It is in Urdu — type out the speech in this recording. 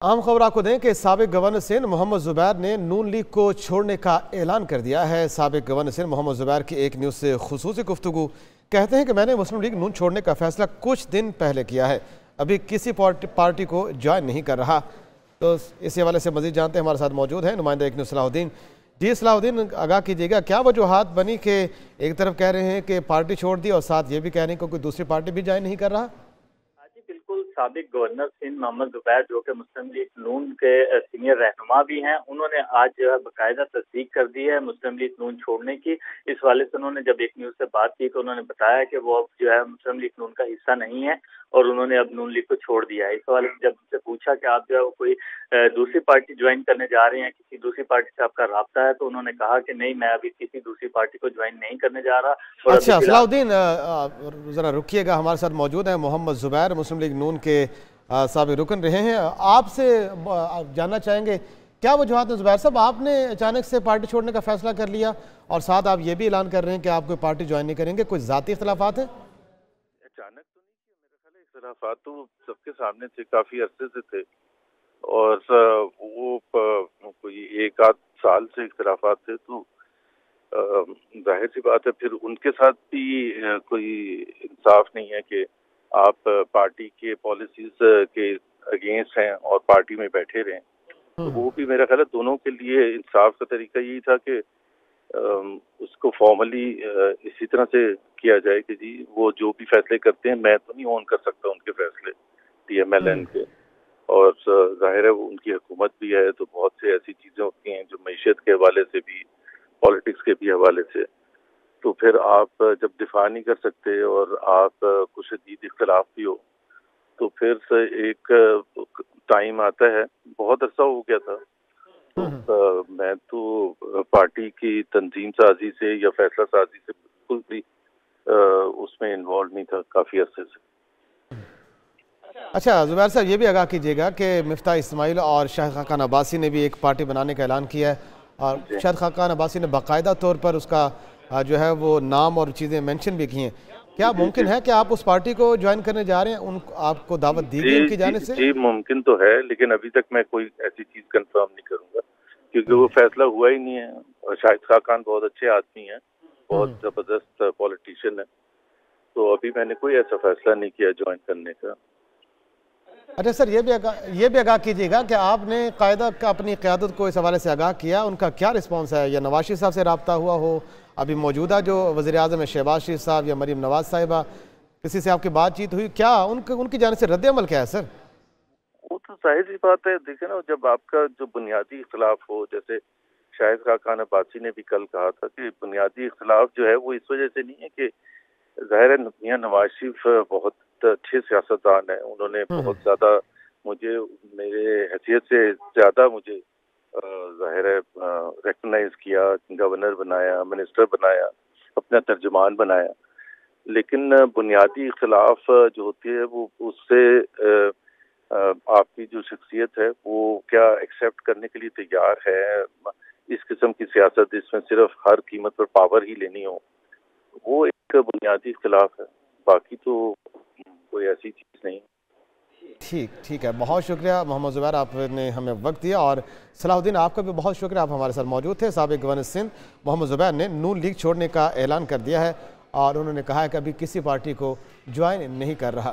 عام خبر آپ کو دیں کہ سابق گورنر سندھ محمد زبیر نے نون لیگ کو چھوڑنے کا اعلان کر دیا ہے۔ سابق گورنر سندھ محمد زبیر کی ایک نیوز سے خصوصی گفتگو۔ کہتے ہیں کہ میں نے مسلم لیگ نون چھوڑنے کا فیصلہ کچھ دن پہلے کیا ہے۔ ابھی کسی پارٹی کو جوائن نہیں کر رہا۔ تو اسی حوالے سے مزید جانتے ہیں، ہمارے ساتھ موجود ہیں نمائندہ ایک نیوز صلاح الدین جی صلاح الدین آگاہ کیجیے گا۔ کیا وجوہات بنی کہ ایک طرف کہہ رہے ہیں کہ پارٹی چھوڑ دی اور ساتھ یہ بھی کہہ رہے ہیں کہ کوئی دوسری پارٹی بھی جوائن نہیں کر رہا؟ سابق گورنر سندھ محمد زبیر، جو کہ مسلم لیگ نون کے سینئر رہنما بھی ہیں، انہوں نے آج جو ہے باقاعدہ تصدیق کر دی ہے مسلم لیگ نون چھوڑنے کی۔ اس حوالے سے انہوں نے جب ایک نیوز سے بات کی تو انہوں نے بتایا کہ وہ اب جو ہے مسلم لیگ نون کا حصہ نہیں ہے اور انہوں نے اب نون لیگ کو چھوڑ دیا ہے۔ اس حوالے سے جب ان سے پوچھا کہ آپ جو ہے وہ کوئی دوسری پارٹی جوائن کرنے جا رہے ہیں کسی دوسری پارٹی سے آپ کا رابطہ ہے تو انہوں نے کہا کہ نہیں میں ابھی کسی دوسری پارٹی کو جوائن نہیں کرنے جا رہا۔ اچھا صلاح الدین ذرا رکیے گا ہمارے ساتھ موجود ہیں محمد زبیر مسلم لیگ نون کے سابق رکن رہے ہیں۔ آپ سے جاننا چاہیں گے کیا وجوہات ہیں زبیر صاحب؟ آپ نے اچانک سے پارٹی چھوڑنے کا فیصلہ کر لیا اور ساتھ آپ یہ بھی اعلان کر رہے ہیں کہ آپ کوئی پارٹی جوائن نہیں کریں گے کوئی ذاتی اختلافات ہیں؟ اچانک تو نہیں میرے خیال اختلافات تو سب کے سامنے تھے کافی عرصے سے تھے۔ اور وہ کوئی ایک آدھ سال سے اختلافات تھے تو ظاہر سی بات ہے پھر ان کے ساتھ بھی کوئی انصاف نہیں ہے کہ آپ پارٹی کے پالیسیز کے اگینسٹ ہیں اور پارٹی میں بیٹھے رہیں۔ تو وہ بھی میرا خیال ہے دونوں کے لیے انصاف کا طریقہ یہی تھا کہ اس کو فارملی اسی طرح سے کیا جائے کہ جی وہ جو بھی فیصلے کرتے ہیں میں تو نہیں اون کر سکتا ان کے فیصلے ٹی ایم ایل این کے۔ اور ظاہر ہے ان کی حکومت بھی ہے تو بہت سے ایسی چیزیں ہوتی ہیں جو معیشت کے حوالے سے بھی پالیٹکس کے بھی حوالے سے۔ تو پھر آپ جب دفاع نہیں کر سکتے اور آپ کو شدید اختلاف بھی ہو تو پھر سے ایک ٹائم آتا ہے۔ بہت عرصہ ہو گیا تھا۔ میں تو پارٹی کی تنظیم سازی سے یا فیصلہ سازی سے بالکل بھی اس میں انوالو نہیں تھا کافی عرصے سے۔ اچھا زبیر صاحب یہ بھی آگاہ کیجیے گا کہ مفتاح اسماعیل اور شاہد خاقان عباسی نے بھی ایک پارٹی بنانے کا اعلان کیا ہے اور شاہد خاقان عباسی نے باقاعدہ طور پر اس کا جو ہے وہ نام اور چیزیں مینشن بھی کی ہیں۔ کیا ممکن ہے کہ آپ اس پارٹی کو جوائن کرنے جا رہے ہیں؟ ان آپ کو دعوت دی گئی ان کی جانے سے؟ جی ممکن تو ہے لیکن ابھی تک میں کوئی ایسی چیز کنفرم نہیں کروں گا کیونکہ وہ فیصلہ ہوا ہی نہیں ہے۔ اور شاہد خاقان بہت اچھے آدمی ہیں بہت زبردست پولیٹیشین ہے تو ابھی میں نے کوئی ایسا فیصلہ نہیں کیا جوائن کرنے کا۔ اچھا سر، یہ بھی یہ بھی آگاہ کیجیے گا کہ آپ نے قاعدہ کا اپنی قیادت کو اس حوالے سے آگاہ کیا، ان کا کیا رسپانس ہے؟ یا نواز شریف صاحب سے رابطہ ہوا ہو؟ ابھی موجودہ جو وزیر اعظم ہے شہباز شریف صاحب یا مریم نواز صاحبہ، کسی سے آپ کی بات چیت ہوئی؟ کیا ان ان کی جانب سے رد عمل کیا ہے سر؟ وہ تو ظاہر سی بات ہے، دیکھیں نا، جب آپ کا جو بنیادی اختلاف ہو، جیسے شاہد خاقان عباسی نے بھی کل کہا تھا کہ بنیادی اختلاف جو ہے، وہ اس وجہ سے نہیں ہے کہ ظاہر میاں نواز شریف بہت اچھے سیاستدان ہیں۔ انہوں نے بہت زیادہ مجھے میرے حیثیت سے زیادہ مجھے ظاہر ہے ریکگنائز کیا گورنر بنایا منسٹر بنایا اپنا ترجمان بنایا۔ لیکن بنیادی اختلاف جو ہوتی ہے وہ اس سے آپ کی جو شخصیت ہے وہ کیا ایکسیپٹ کرنے کے لیے تیار ہے؟ اس قسم کی سیاست جس میں صرف ہر قیمت پر پاور ہی لینی ہو۔ وہ ایک بنیادی اختلاف ہے۔ باقی تو کوئی ایسی چیز نہیں۔ ٹھیک ٹھیک ہے۔ بہت شکریہ محمد زبیر، آپ نے ہمیں وقت دیا اور صلاح الدین، آپ کا بھی بہت شکریہ۔ آپ ہمارے ساتھ موجود تھے، سابق گورنر سندھ محمد زبیر نے نون لیگ چھوڑنے کا اعلان کر دیا ہے اور انہوں نے کہا ہے کہ ابھی کسی پارٹی کو جوائن نہیں کر رہا۔